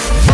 Yeah.